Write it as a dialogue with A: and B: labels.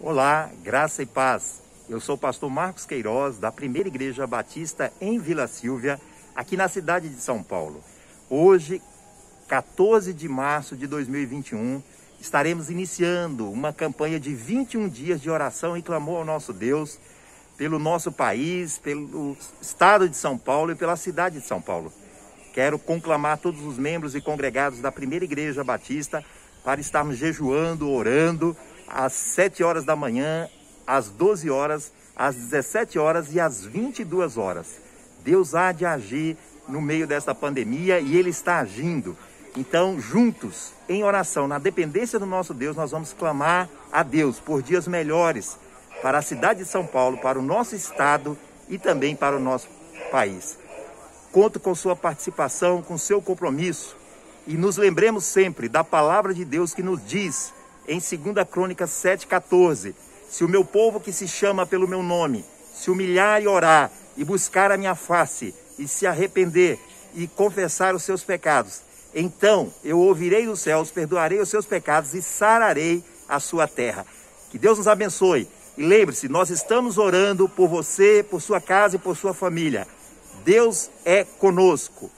A: Olá, graça e paz. Eu sou o pastor Marcos Queiroz, da Primeira Igreja Batista em Vila Silvia, aqui na cidade de São Paulo. Hoje, 14 de março de 2021, estaremos iniciando uma campanha de 21 dias de oração e clamor ao nosso Deus pelo nosso país, pelo estado de São Paulo e pela cidade de São Paulo. Quero conclamar todos os membros e congregados da Primeira Igreja Batista para estarmos jejuando, orando, às 7 horas da manhã, às 12 horas, às 17 horas e às 22 horas. Deus há de agir no meio dessa pandemia e Ele está agindo. Então, juntos, em oração, na dependência do nosso Deus, nós vamos clamar a Deus por dias melhores para a cidade de São Paulo, para o nosso estado e também para o nosso país. Conto com sua participação, com seu compromisso e nos lembremos sempre da palavra de Deus que nos diz em 2 Crônicas 7,14: Se o meu povo que se chama pelo meu nome se humilhar e orar e buscar a minha face e se arrepender e confessar os seus pecados, então eu ouvirei dos céus, perdoarei os seus pecados e sararei a sua terra. Que Deus nos abençoe. E lembre-se, nós estamos orando por você, por sua casa e por sua família. Deus é conosco.